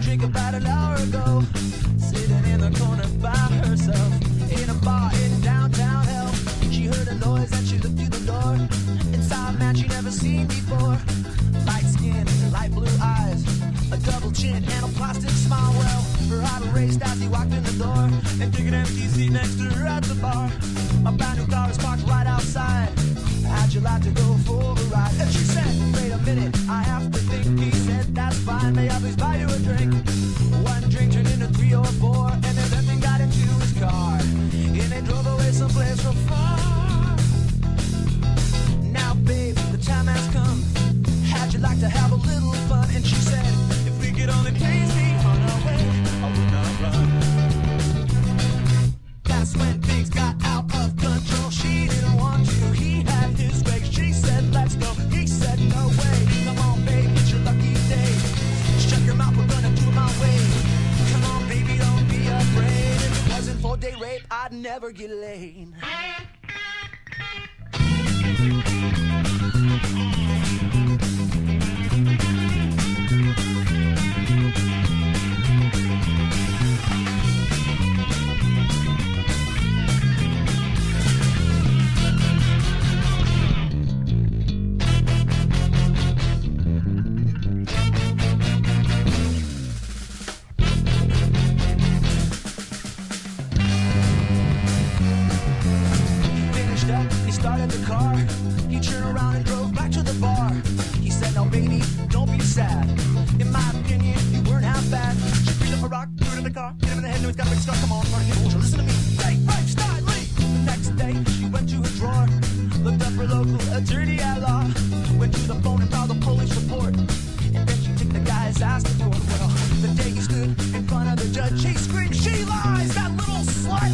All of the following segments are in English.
drink about an hour ago. Sitting in the corner by herself. In a bar in downtown hell. She heard a noise and she looked through the door. And saw a man she never seen before. Light skin, light blue eyes. A double chin and a plastic smile. Well, her heart raced as he walked in the door. And took an empty seat next to her at the bar. A brand new car is parked right outside. How'd you like to go rape, I'd never get laid. Now he's got big scar. Come on, run, hit him, listen to me. Right, style, Lee. The next day, she went to her drawer, looked up her local attorney at law, went to the phone and filed a police report. And then she took the guy's ass to court. Well, the day he stood in front of the judge, he screamed, She lies, that little slut!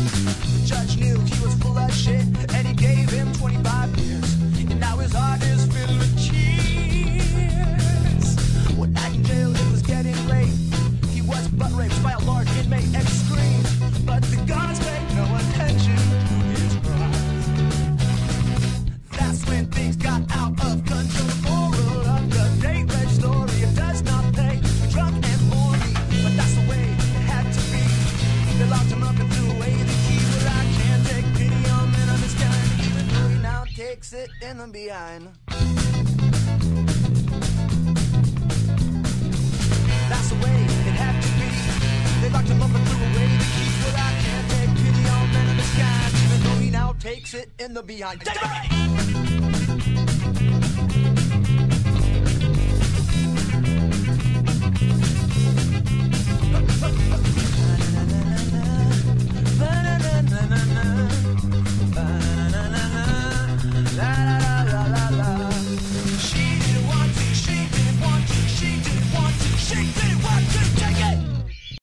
The judge knew he was full of shit, and he gave him 25 years. And now his heart is takes it in the behind. That's the way it had to be. They locked him up and threw away the key. But I can't take pity on men of this kind, even though he now takes it in the behind. Take it!